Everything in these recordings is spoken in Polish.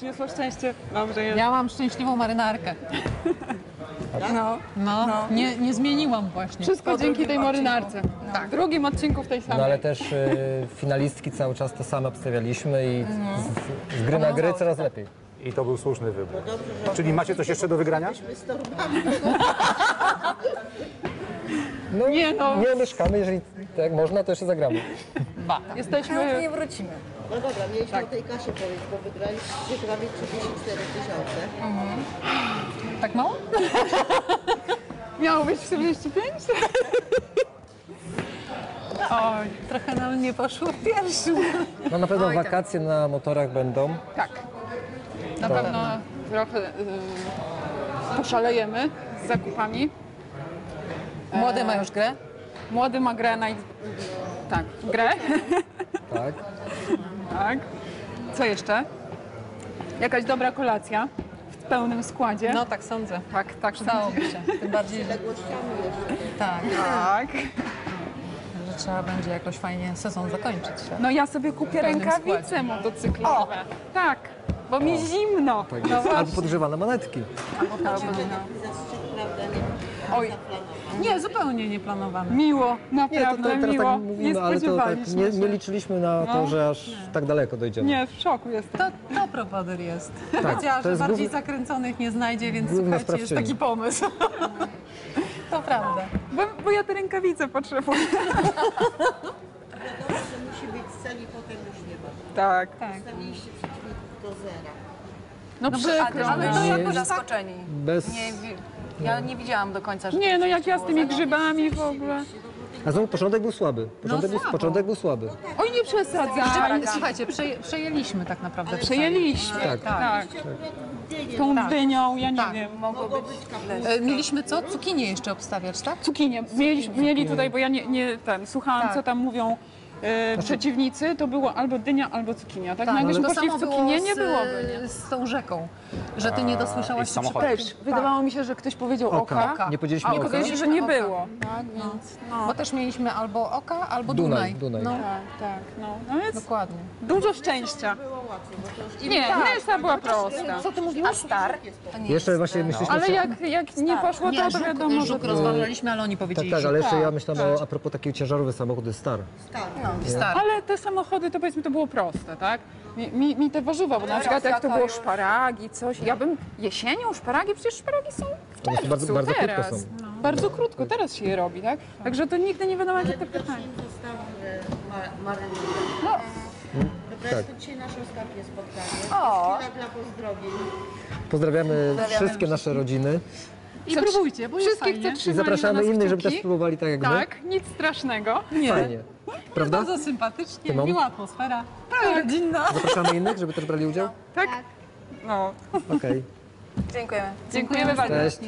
przyniosło szczęście. Dobrze jest. Ja mam szczęśliwą marynarkę. No. No, Nie, nie zmieniłam właśnie. Wszystko dzięki tej marynarce. Tak. W drugim odcinku w tej samej. No ale też y, finalistki cały czas to same obstawialiśmy i z, z gry na gry coraz lepiej. I to był słuszny wybór. Czyli macie coś jeszcze do wygrania? No, Nie, no. Nie mieszkamy, jeżeli tak można, to jeszcze zagramy. Ba. Jesteśmy... Nie wrócimy. No dobra, mieliśmy o tej kasie powiedzieć, bo wygraliście prawie 34 tysiące. Tak mało? Miało być 45? Oj, Trochę nam nie poszło w pierwszym. No na pewno wakacje na motorach będą. tak. Na pewno trochę y, poszalejemy z zakupami. Młody ma już grę? Młody ma grę na... Tak, grę. Tak. tak. Co jeszcze? Jakaś dobra kolacja w pełnym składzie. No tak sądzę. tak, tak. Przydałoby się. Tym bardziej, że... Tak, Tak. że trzeba będzie jakoś fajnie sezon zakończyć. No ja sobie kupię pełnym rękawice składzie. motocyklowe. Tak, bo mi zimno. tak No jest. Albo właśnie. podgrzewane manetki. Zastrzyk, prawda, nie Oj, Nie, zupełnie nieplanowane. miło, Nie, to, naprawdę to teraz miło. tak nie mówimy, ale to tak spodziewaliśmy nie, się. nie liczyliśmy na to, No. że aż tak daleko dojdziemy. Nie, w szoku jestem. To, to prowodyr jest. Tak, Powiedziała, to że jest bardziej główny- zakręconych nie znajdzie, więc główna słuchajcie, jest sprawczyni. taki pomysł. to prawda. Bo, bo ja te rękawice potrzebuję. Wiadomo, że musi być z celi, potem już nie ma. Tak. Tak. Stawiliście przeciwników do zera. No przykro. ale to no. jakoś tak... zaskoczeni. Bez... Nie, ja nie widziałam do końca, że Nie, no jak ja z tymi grzybami w ogóle. A znowu początek był słaby. Początek, był, słabo. początek był słaby. Oj, nie przesadzaj. Słuchajcie, przeję, przejęliśmy tak naprawdę. w Przejęliśmy. Tak. Tak. Tą dynią, ja nie Tak. wiem. Mogło być. E, Mieliśmy co? Cukinię jeszcze obstawiać, tak? Cukinię. Mieli, mieli tutaj, bo ja nie, nie ten, słuchałam, Tak. co tam mówią e, przeciwnicy, to było albo dynia, albo cukinia. Tak, Tak, no jakbyśmy to poszli samo w cukinię, nie z, byłoby. Nie? z tą rzeką, że ty nie dosłyszałaś przypadkiem. Też. Wydawało mi się, że ktoś powiedział oka. Oka. Nie powiedzieliśmy Nie oka. powiedzieli, że nie Oka. było. Tak, więc no. Bo też mieliśmy albo Oka, albo Dunaj, Dunaj. Dunaj. No, Tak, tak, no. no więc dokładnie. dużo szczęścia. Nie, reszta była prosta. Co ty mówiłaś? star. To nie Jeszcze właśnie myśleliśmy... Ale że- jak, jak nie poszło, to, Nie, to żuk, wiadomo, że żuk rozważaliśmy, ale oni Tak, powiedzieli, tak, że ale jeszcze tak, ja myślałem o, a propos takiego ciężarowy samochód Star. star. Ale te samochody, to powiedzmy, to było proste, tak? Mi, mi, mi te warzywa, bo na przykład jak to było szparagi, coś, ja bym jesienią szparagi, przecież szparagi są w czerwcu, bardzo- bardzo krótko teraz. są. No. Bardzo krótko, teraz się je robi, tak? Także to nigdy nie wiadomo, jakie te e, Marynka. No, Dobra, Tak. to dzisiaj nasze ostatnie spotkanie. O. Chwila dla pozdrowień. Pozdrawiamy wszystkie nasze rodziny i Co- próbujcie, bo wszystkich, co i trzymali zapraszamy nas innych, żeby kciuki. też spróbowali tak jak my. Tak, nic strasznego. Nie, Fajnie. Prawda? bardzo sympatycznie, Tymon? miła atmosfera, prawie rodzinna. Zapraszamy innych, żeby też brali udział? Tak? No, Okej. Dziękujemy. dziękujemy bardzo. Cześć. Do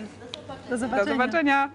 Do zobaczenia. zobaczenia.